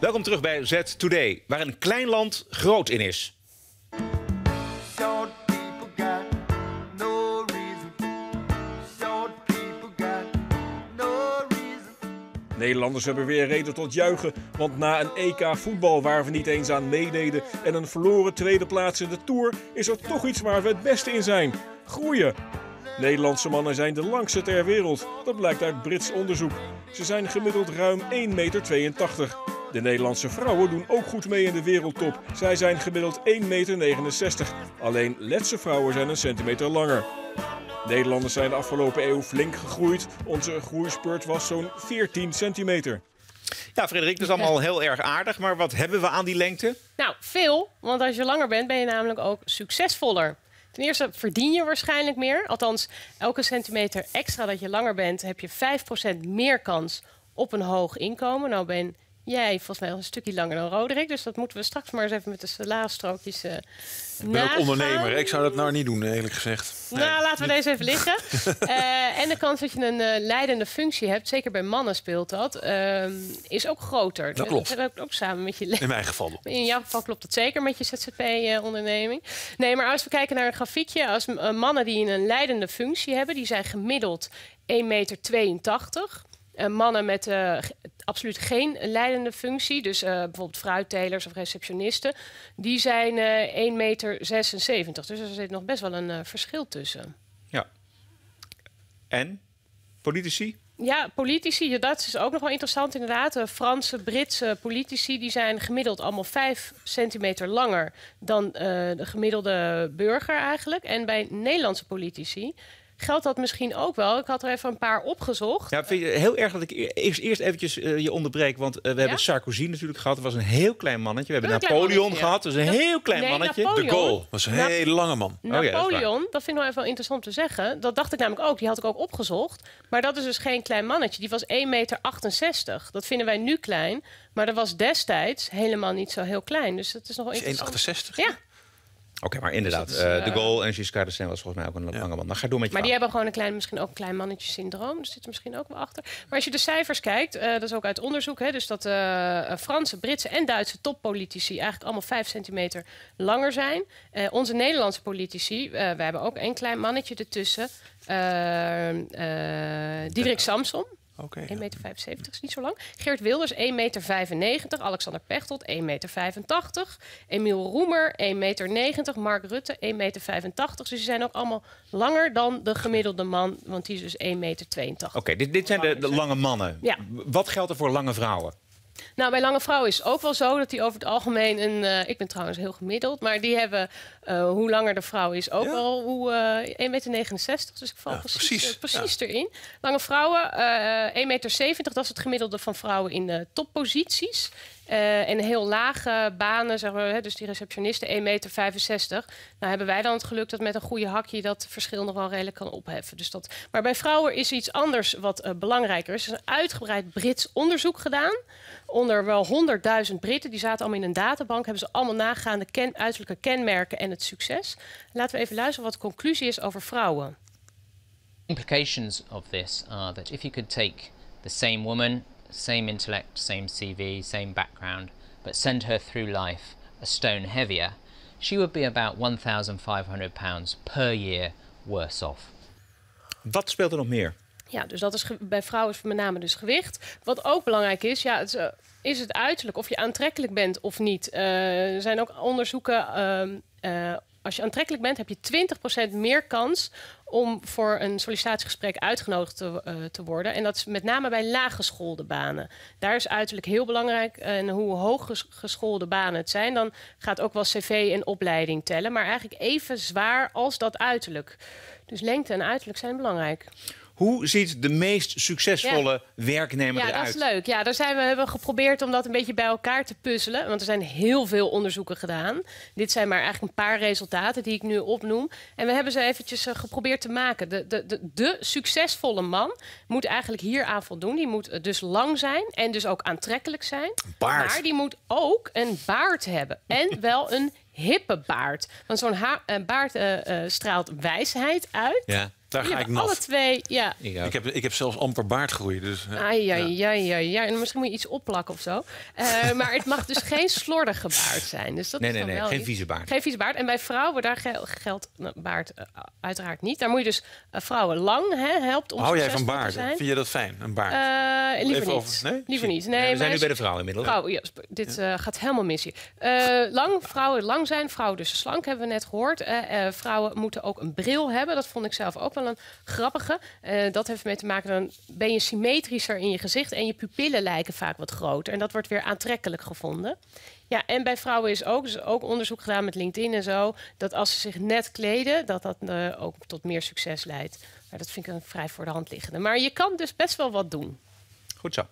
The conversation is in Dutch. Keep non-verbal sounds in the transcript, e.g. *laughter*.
Welkom terug bij Z Today, waar een klein land groot in is. Nederlanders hebben weer reden tot juichen, want na een EK voetbal waar we niet eens aan meededen en een verloren tweede plaats in de Tour, is er toch iets waar we het beste in zijn: groeien. Nederlandse mannen zijn de langste ter wereld, dat blijkt uit Brits onderzoek. Ze zijn gemiddeld ruim 1,82 meter. De Nederlandse vrouwen doen ook goed mee in de wereldtop. Zij zijn gemiddeld 1,69 meter. Alleen letse vrouwen zijn een centimeter langer. Nederlanders zijn de afgelopen eeuw flink gegroeid. Onze groeispurt was zo'n 14 centimeter. Ja, Frederik, dat is allemaal heel erg aardig, maar wat hebben we aan die lengte? Nou, veel. Want als je langer bent, ben je namelijk ook succesvoller. Ten eerste verdien je waarschijnlijk meer. Althans, elke centimeter extra dat je langer bent, heb je 5% meer kans op een hoog inkomen. Nou ben jij volgens mij al een stukje langer dan Roderick. Dus dat moeten we straks maar eens even met de salaarstrookjes uh, Ik ben ook ondernemer. Ik zou dat nou niet doen, eerlijk gezegd. Nou, laten we deze even *laughs* liggen. Eh, en de kans dat je een eh, leidende functie hebt, zeker bij mannen speelt dat, ehm, is ook groter. Dat klopt. Dat ook samen met je In mijn geval. In jouw geval klopt dat zeker met je ZZP-onderneming. Nee, maar als we kijken naar een grafiekje, als mannen die een leidende functie hebben, die zijn gemiddeld 1,82 meter. Uh, mannen met uh, absoluut geen leidende functie, dus uh, bijvoorbeeld fruittelers of receptionisten, die zijn 1,76 meter. Dus er zit nog best wel een verschil tussen. Ja. En? Politici? Ja, politici, dat is ook nog wel interessant inderdaad. De Franse, Britse politici die zijn gemiddeld allemaal 5 centimeter langer dan de gemiddelde burger eigenlijk. En bij Nederlandse politici geldt dat misschien ook wel. Ik had er even een paar opgezocht. Ja, vind je heel erg dat ik eerst, eerst eventjes uh, je onderbreek. Want uh, we ja? hebben Sarkozy natuurlijk gehad. Dat was een heel klein mannetje. We hebben Napoleon mannetje, gehad. Dat is een heel klein nee, mannetje. De Gaulle was een Na hele lange man. Napoleon, oh, ja, dat, dat vind ik wel even interessant te zeggen. Dat dacht ik namelijk ook. Die had ik ook opgezocht. Maar dat is dus geen klein mannetje. Die was 1,68 meter. Dat vinden wij nu klein. Maar dat was destijds helemaal niet zo heel klein. Dus dat is nog wel interessant. 1,68? Ja. Oké, okay, maar inderdaad, dus uh, de goal en Giscard d'Estaing was volgens mij ook een ja. lange man. Dan ga door met je Maar die hebben gewoon een klein, misschien ook een klein mannetje-syndroom. Dat zit er misschien ook wel achter. Maar als je de cijfers kijkt, uh, dat is ook uit onderzoek, hè, dus dat uh, Franse, Britse en Duitse toppolitici eigenlijk allemaal 5 centimeter langer zijn. onze Nederlandse politici, we hebben ook een klein mannetje ertussen. Diederik Samson. Okay, 1,75 meter is niet zo lang. Geert Wilders 1,95 meter. Alexander Pechtold 1,85 meter. Emiel Roemer 1,90 meter. Mark Rutte 1,85 meter. Dus die zijn ook allemaal langer dan de gemiddelde man. Want die is dus 1,82 meter. Oké, okay, dit, dit zijn de, de lange mannen. Ja. Wat geldt er voor lange vrouwen? Nou, bij lange vrouwen is het ook wel zo dat die over het algemeen een. Uh, ik ben trouwens heel gemiddeld, maar die hebben uh, hoe langer de vrouw is ook ja. wel hoe uh, 1,69 meter. Dus ik val ja, precies, precies, precies ja. erin. Lange vrouwen, 1,70 meter, dat is het gemiddelde van vrouwen in topposities. Uh, en heel lage banen, zeg maar, dus die receptionisten 1,65 meter. Nou hebben wij dan het geluk dat met een goede hakje dat verschil nog wel redelijk kan opheffen. Dus dat... Maar bij vrouwen is iets anders wat uh, belangrijker is. Er is een uitgebreid Brits onderzoek gedaan. Onder wel 100.000 Britten. Die zaten allemaal in een databank. Hebben ze allemaal nagaan de ken uiterlijke kenmerken en het succes. Laten we even luisteren wat de conclusie is over vrouwen. Implications of this are that if you could take the same woman same intellect, same CV, same background, but send her through life a stone heavier, she would be about £1,500 per year worse off. Wat speelt er nog meer? Ja, dus dat is bij vrouwen is met name dus gewicht. Wat ook belangrijk is, ja, het, uh, is het uiterlijk, of je aantrekkelijk bent of niet. Uh, er zijn ook onderzoeken. Uh, als je aantrekkelijk bent, heb je 20% meer kans om voor een sollicitatiegesprek uitgenodigd te, uh, te, worden. En dat is met name bij laaggeschoolde banen. Daar is uiterlijk heel belangrijk. En hoe hooggeschoolde banen het zijn, dan gaat ook wel cv en opleiding tellen. Maar eigenlijk even zwaar als dat uiterlijk. Dus lengte en uiterlijk zijn belangrijk. Hoe ziet de meest succesvolle ja. werknemer ja, eruit? Ja, dat is leuk. Ja, daar zijn we, hebben geprobeerd om dat een beetje bij elkaar te puzzelen. Want er zijn heel veel onderzoeken gedaan. Dit zijn maar eigenlijk een paar resultaten die ik nu opnoem. En we hebben ze eventjes uh, geprobeerd te maken. De, de, de, de, succesvolle man moet eigenlijk hier aan voldoen. Die moet dus lang zijn en dus ook aantrekkelijk zijn. Baard. Maar die moet ook een baard hebben. En *laughs* wel een hippe baard. Want zo'n baard uh, uh, straalt wijsheid uit. Ja. Daar ga ik nat. Alle twee, ja. Ik heb, ik heb zelfs amper baardgroei. Dus, ai, ai, ja. ai, ai, ai. En misschien moet je iets opplakken of zo. Uh, maar het mag dus geen slordige baard zijn. Dus dat nee, is nee, nee. wel Geen vieze baard. Geen vieze baard. En bij vrouwen, daar gel- geldt baard uh, uiteraard niet. Daar moet je dus uh, vrouwen lang, hè, helpt om Hou jij van zijn. Vind je dat fijn, een baard? Uh, liever Even niet. over- nee? Liever niet. Nee, Ja, we zijn nu bij de vrouw inmiddels. Vrouw, ja, dit eh, gaat helemaal mis hier. Eh, lang, vrouwen lang zijn, vrouwen dus slank, hebben we net gehoord. Eh, eh, vrouwen moeten ook een bril hebben. Dat vond ik zelf ook wel een grappige. Eh, dat heeft mee te maken, dan ben je symmetrischer in je gezicht... en je pupillen lijken vaak wat groter. En dat wordt weer aantrekkelijk gevonden. Ja, en bij vrouwen is ook, dus ook onderzoek gedaan met LinkedIn en zo... dat als ze zich net kleden, dat dat eh, ook tot meer succes leidt. Maar dat vind ik een vrij voor de hand liggende. Maar je kan dus best wel wat doen. Goed zo.